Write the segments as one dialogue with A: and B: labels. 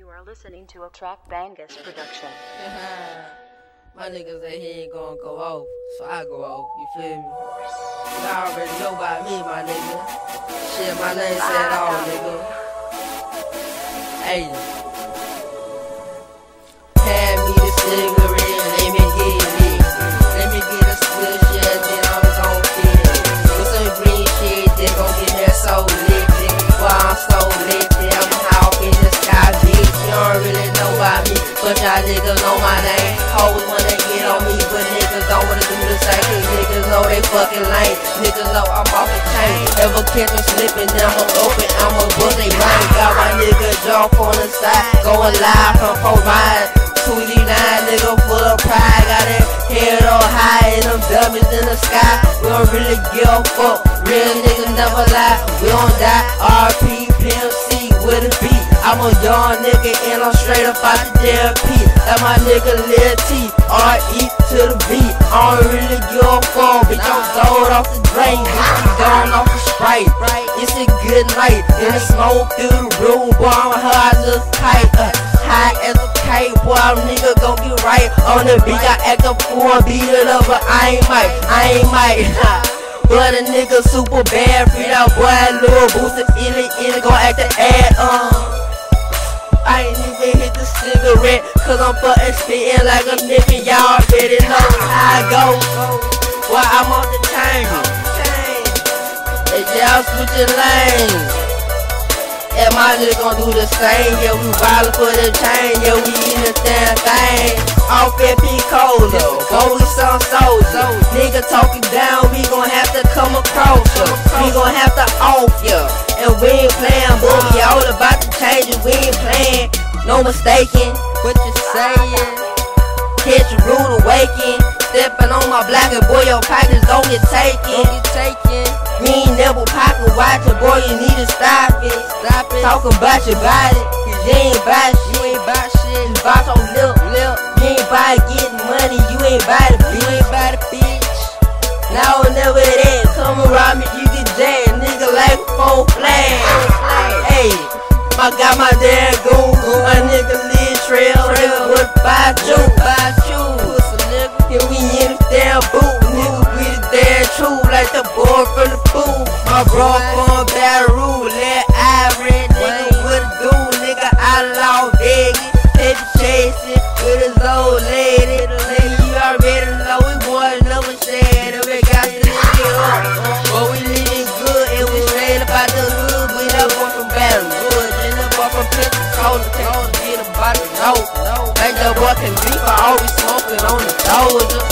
A: You are listening to a Track Bangus production.
B: My nigga say he ain't gonna go off, so I go off, you feel me? You already know about me, my nigga. Shit, my name said all, nigga. Hey. Fucking lame. Niggas know I'm off the chain. Ever catch me slipping, I'ma open, I'ma they brain. Got my nigga jump on the side, going live from four ride. 29 nigga full of pride, got that head on high and them dummies in the sky. We don't really give a fuck, real niggas never lie. We don't die, RP, PMC with a beat. I'm a young nigga and I'm straight up out the P. That my nigga Lil T, R-E to the B. I don't really give a fuck, bitch, I'm gold off the drain, bitch, I'm going off the Sprite. It's a good night, and the smoke through the room, boy, I'm high as a kite, uh, high as a kite, boy, I'm nigga gon' get right on the beat. I act a fool, beat it up, but I ain't might, I ain't might. But a nigga super bad, free that boy, little booster, in it, gon' act the ad, um. I ain't even hit the cigarette, cause I'm fucking spitting like a nigga, y'all already know how I go. Why I'm on the chain. And y'all switching lanes. And my nigga gon' do the same, yeah, we ballin' for the chain, yeah, we in the damn thing. Off that P-Cola, Goldie some soldier. Nigga talking down, we gon' have to come across ya. We gon' have to off ya. And we ain't playin', boy, we all about to change it, we ain't playin'. No mistaking, what you sayin'? Catch a rude awaken. Stepping on my block and boy, your pockets don't get taken. Don't get taken. Ain't never pocket watching, boy, you need to stop it. Stop it. Talking about your body, cause you ain't buy shit. You ain't buy shit. You booth. My bro from Baton Rouge. Let Ivory. Nigga, what it do? Nigga, I lost Vegas. Baby chasing with his old lady. Nigga, you already know we boy never said it. We got this nigga up. But we living good and we straight up out the hood. We that boy from Baton Rouge. And that boy from Pensacola. On get about the know. Think that boy can beat for we smoking on the dozer.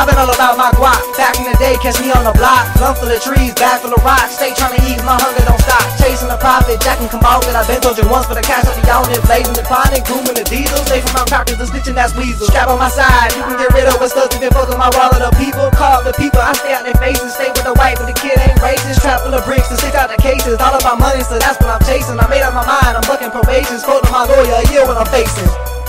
C: I've been all about my guap. Back in the day, catch me on the block. Lung full of trees, bag full of rocks. Stay trying to ease my hunger, don't stop. Chasing the profit, jacking come out. I've been told you once for the cash of the on it. Blazing the chronic, grooming the diesel. Stay from my crackers, the snitching that's weasel. Strap on my side, you can get rid of what's stuff. Been fucking my wallet of people. Call the people, I stay out their faces. Stay with the white, but the kid ain't racist. Trap full of bricks to stick out the cases. All about money, so that's what I'm chasing. I made up my mind, I'm bucking probation. Spoke to my lawyer a year when I'm facing.